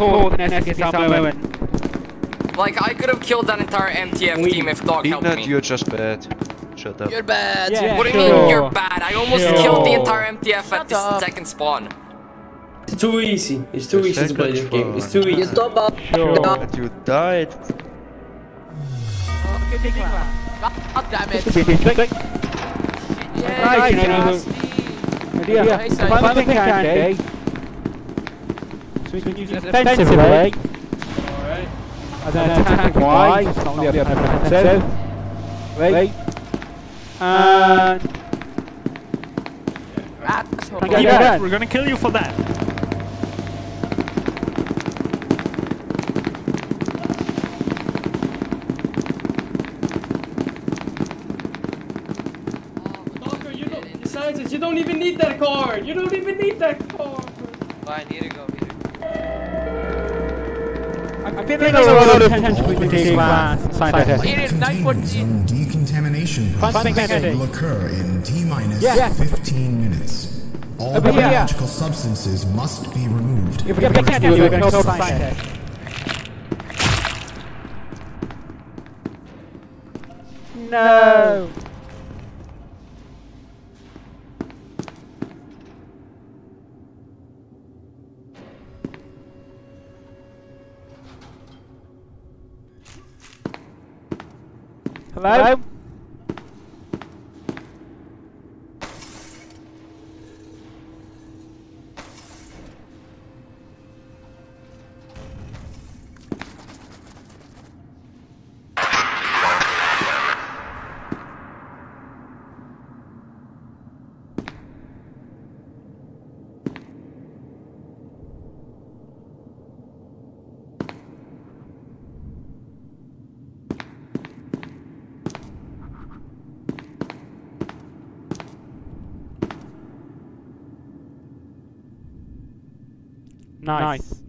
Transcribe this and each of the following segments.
caught an SKS ammo and Like, I could have killed that entire MTF team if Dog helped Peanut, me. you're just bad. Shut up. You're bad. Yeah. What do you Sure. mean you're bad? I almost Sure. killed the entire MTF at the up. second spawn. It's too easy. It's too The easy to play this game. It's one. too You easy. stop up. Sure. God And you died. damn it. Yeah, Yeah, you know, Yeah, yeah, nice, if nice. I'm a pink candy, so we can use it defensively, and then attack wise, it's not really offensive, right, and Asshole. and get Yeah, that. we're gonna kill you for that. Doctor, you don't. Besides, you don't even need that card. You don't even need that card. Fine, here you go. Here you go. And scientific. It is Containment 914. zone decontamination Something process will occur in T minus Yeah. 15 minutes. All Over here. biological substances must be removed. If we get pink candy, we're going to kill the scientist. No! Hello? Nice.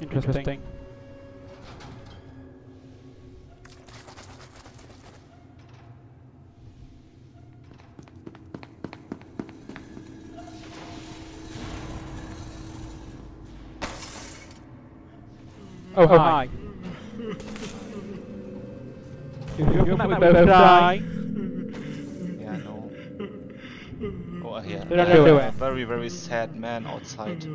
Interesting. Oh, oh, hi. If you both die, Yeah, no. Oh, yeah. They don't do a it. Very, very sad man outside. you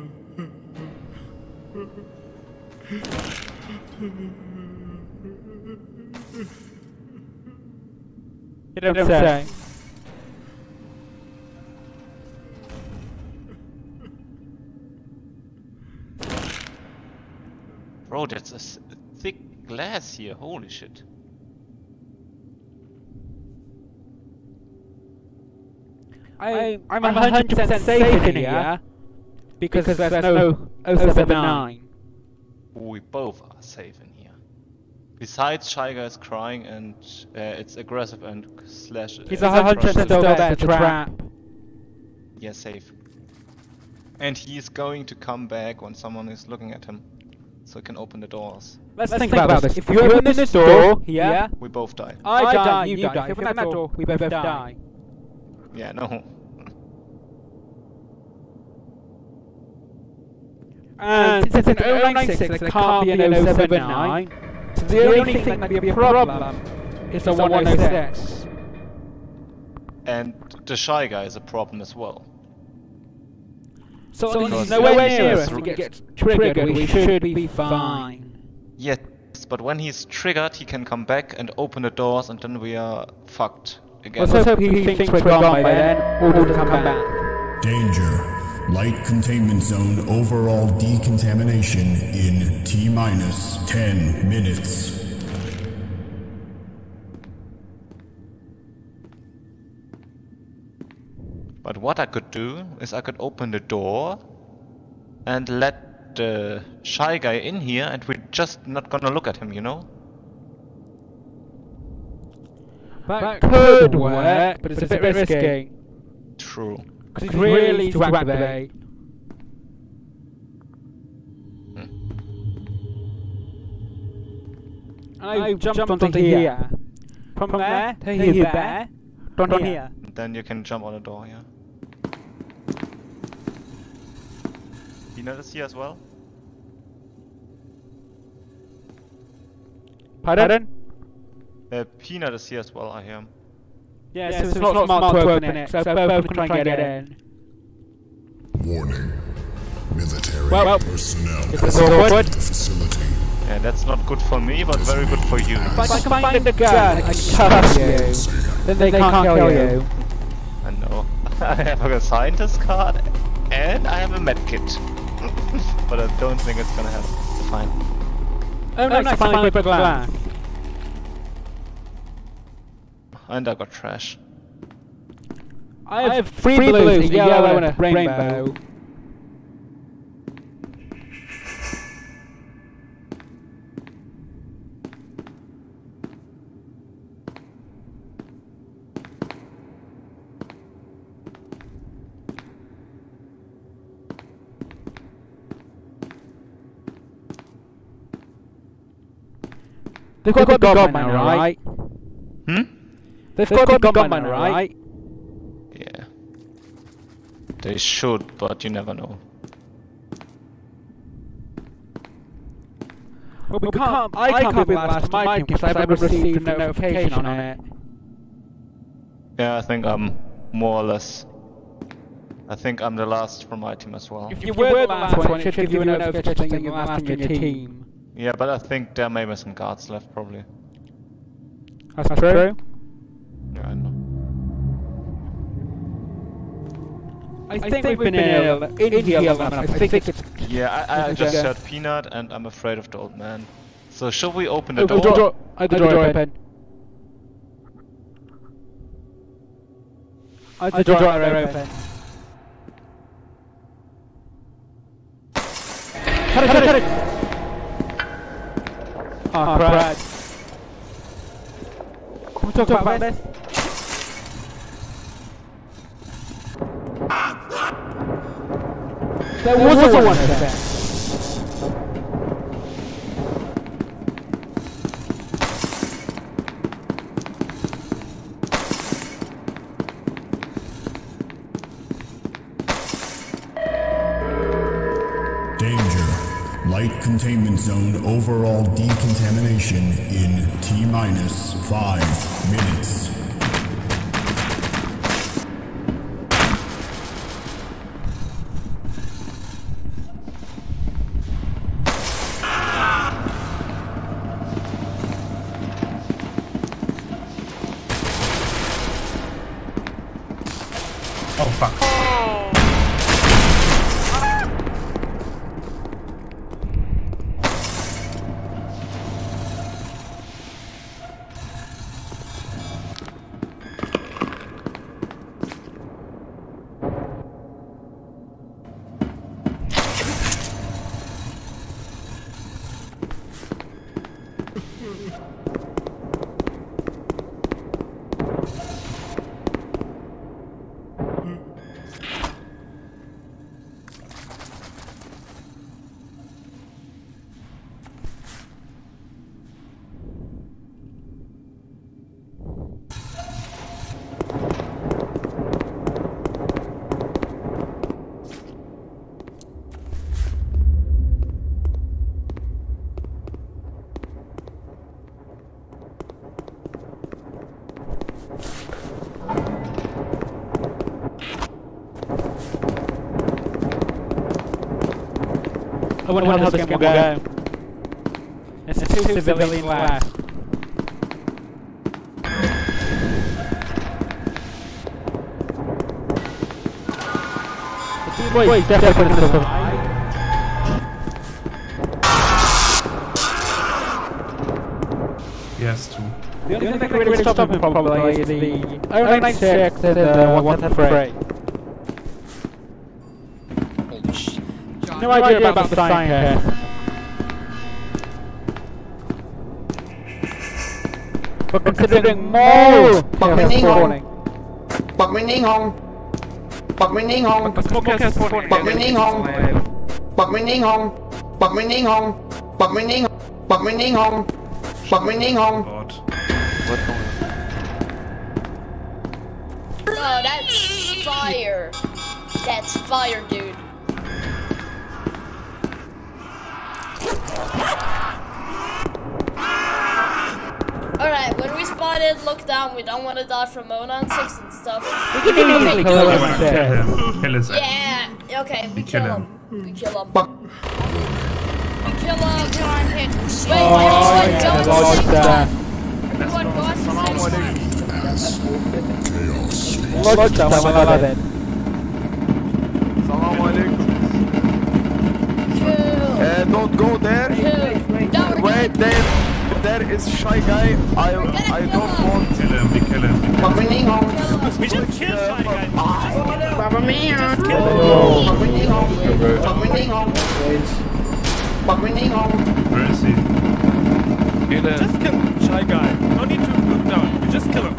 don't say. Bro, that's a thick glass here. Holy shit. I, I'm 100% safe in here because there's no 079. We both are safe in here. Besides, Shy Guy is crying and uh, it's aggressive and slash. He's uh, 100% crushes- still there to trap. Yeah, safe. And he's going to come back when someone is looking at him. So he can open the doors. Let's, think, about, this. If you open this door yeah, We both die. I die, you die. If you open that door, we both die. Yeah, no. And since it's an 096, there can't be an 079. So the only thing that could be a problem is the 106. And the Shy Guy is a problem as well. So Because there's nowhere the near us through- to get triggered, we should be fine. Yes, but when he's triggered, he can come back and open the doors, and then we are fucked again. Let's hope he thinks we're gone by then, or we'll just come back. Danger. Light containment zone overall decontamination in T minus 10 minutes. But what I could do is I could open the door and let the shy guy in here, and we're just not gonna look at him, you know? That could work, but it's a bit risky. True. Because it's really easy to activate. And hmm. I jumped onto here. From there to here, there, down here. Then you can jump on the door, yeah. Peanut is here as well? Pardon? Uh, Peanut is here as well, I hear him. Yeah, so it's not smart to open it, so both can try and get in. Warning. Military Well, well, personnel it's has awkward. entered the facility. Yeah, that's not good for me, but very good for you. If I can find the gun, I can cover you. Then they can't kill you. I know. I have a scientist card and I have a med kit. but I don't think it's gonna help. It's fine. Oh, nice, finally put glass. And I got trash. I have three blues, a yellow and a rainbow. They've got, the gunman, right? Hmm? They've, got, the gunman, right? Yeah. They should, but you never know. Well, we can't, I can't be last to my team because I haven't received a notification on it. Yeah, I think I'm more or less. I think I'm the last from my team as well. If you were the last one, it should give you a notification that you're the last in your team. Yeah, but I think there may be some guards left, probably. That's true. Yeah, I know. I think we've been in, in here long enough. I think it's... Yeah, I, I just heard Peanut and I'm afraid of the old man. So should we open the Oh, door? the door. Oh, the door open. The door open. Cut it, cut it, cut it! Ah, oh, crap. Talk about this? There was a one there. Containment zone overall decontamination in T minus five minutes. Oh fuck. I wonder how this game will go. It's two civilian left. The boy is definitely going to survive. Yes, two. The only thing that can really stop him probably is the 096 and the 173. Holy John, No idea about the scientist. But considering more Bật mí chaos không? spawning. bật mí niên không bật mí niên không But more chaos spawning. bật mí niên không bật mí niên không bật mí niên không bật mí niên bật mí niên không bật mí niên không God. What going on? Oh, that's fire. That's fire, dude. Alright, when we spotted, look down. We don't want to die from Monon 6 and stuff. We can easily kill him. Kill him. Yeah, okay, we kill kill him. him. We kill him. Fuck. We kill him. Wait, Oh, everyone yeah, go the at the Lord's same there. time. Everyone go at the same time. Lodge down, I'm alive then. Salam alaikum. Kill. Uh, don't go there. Kill. No, we're Wait, there, there is shy guy. I, I don't him. want. Kill him, we kill him. Bật Minh Ninh? We just killed Shy Guy. Bật Minh Ninh không? Just kill him. Bật Minh Ninh không? Bật Minh Ninh không? Bật Minh Ninh không? Where is he? Kill him. Just kill him, Shy Guy. No need to look down. You just kill him.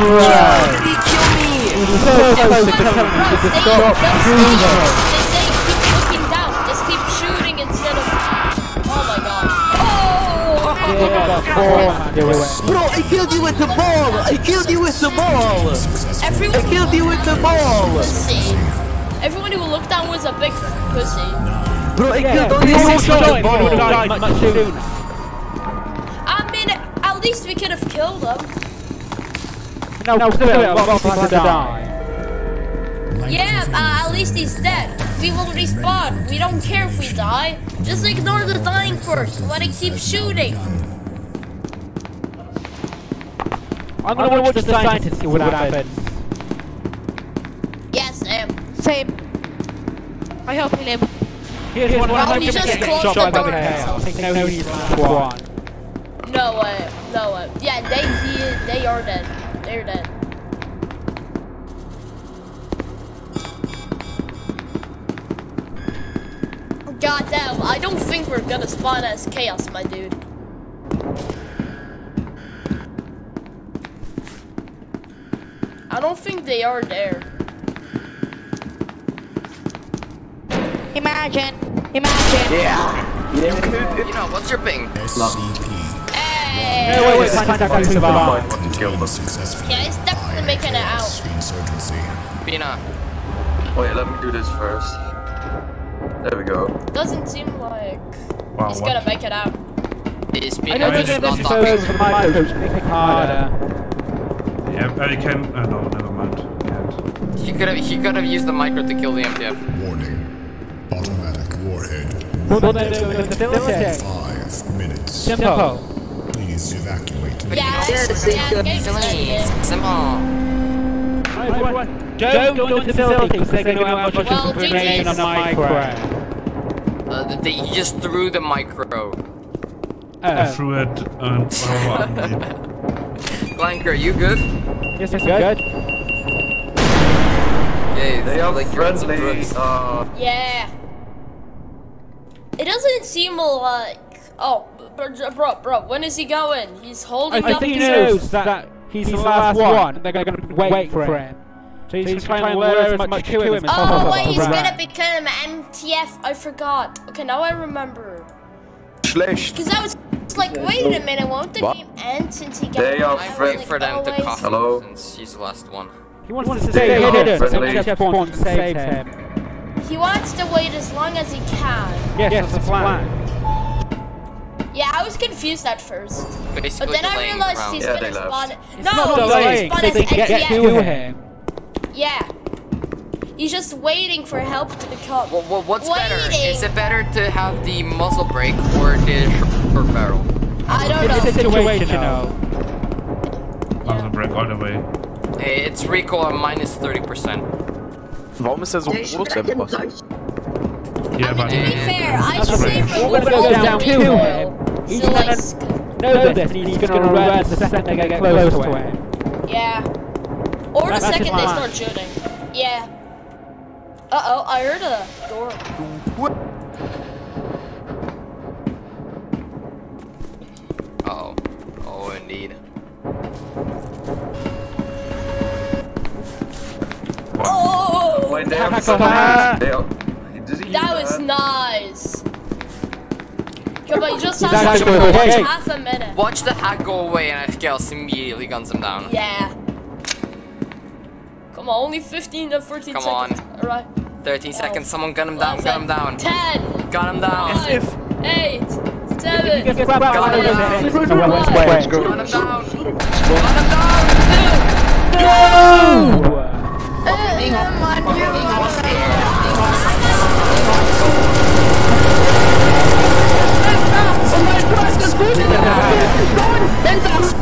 How did he, how did he kill me? So close to killing him, Bro, they, stop they'll shooting. say, they say keep looking down. Just keep shooting instead of. Oh my god. Oh! Yeah, got four man. Bro, I killed you with the ball! I killed you with the ball! Everyone I killed you with the ball! pussy. Everyone who looked down was a big pussy. Bro, I Yeah, killed we only all six shot with him, the we would have ball! died much sooner. I mean, at least we could have killed them. No, no, still, a lot of people to die. Yeah, uh, at least he's dead. We will respawn. We don't care if we die. Just ignore the dying first. Let it keep shooting. I'm gonna watch the scientists see what happens. Yes, um. Same. I hope he lives. Here's one Well, of you just getting closed shot the by door. chaos. I think no he's one. No way. No way. Yeah, they they, they are dead. They're dead. God damn, I don't think we're gonna spawn as chaos, my dude. I don't think they are there. Imagine. Imagine. Yeah. You know, what's your ping? Hey! No way, the scientists can survive. Yeah, it's definitely making it out. Insurgency. Pina. Wait, let me do this first. There we go. Doesn't seem like Wow, he's what? gonna make it out. Is I Pina know just this not is so talking? over the micro to make it harder. Yeah, you can. Uh, no, never mind. Can't. He could have he could have used the micro to kill the MTF. Warning. Automatic warhead. Well, facilitate. Five minutes. Simple. Please evacuate. Yeah, yeah, game Please, simple. Don't go into the facility because they're going to have much Well, information on the micro. Uh, the, the, just threw the micro. I Oh, threw it. Um, um, Blanker, you good? yes, it's good. Yeah, They are like you're on some friendly. Uh, Yeah. It doesn't seem like. Oh, bro, bro, bro, when is he going? He's holding I up think he knows that he's the last one. and They're going to wait for him. So he's trying to lure as much to him as Oh, possible. wait, he's Right. gonna become MTF. I forgot. Okay, now I remember. schlecht. Because I was like, wait a minute, won't the What? game end since he got They are I Wait like, for them to always- cough Hello? since he's the last one. He wants to stay They hidden. So friendly. Chef Bond saves him. He wants to wait as long as he can. Yes, that's the plan. Yeah, I was confused at first. Basically But then I realized round. he's Yeah, gonna spawn. It's No, not he's gonna spawn they as can get to him. Yeah. He's just waiting for help to come. Wha- wha- what's better? Is it better to have the muzzle brake or the short barrel? I don't know. It's know. situational. Muzzle brake all the way. Eh, It's recoil at minus 30%. Warum ist er so groß, der Boss? Yeah, but To be fair, I That's say right. from When the it goes down to recoil. him, he's So gonna like, know this and he's going to run the second they get close to him. yeah. Or the second they start shooting. Yeah. Uh oh, I heard a door. Oh. Oh, indeed. Oh! Wait, they have Come on. They are. Does he That was nice. Yeah, but you just have that to watch, half a minute. Watch the hat go away and FK else immediately guns him down. Yeah. Come on, only 15 to 13 Come seconds. Come on. All right. 13 Elf. seconds, someone gun him down, gun him down. 10. Gun him down. Five, eight, seven. Gun him down. Gun him down. Gun him down. No! no! no! no! Denn das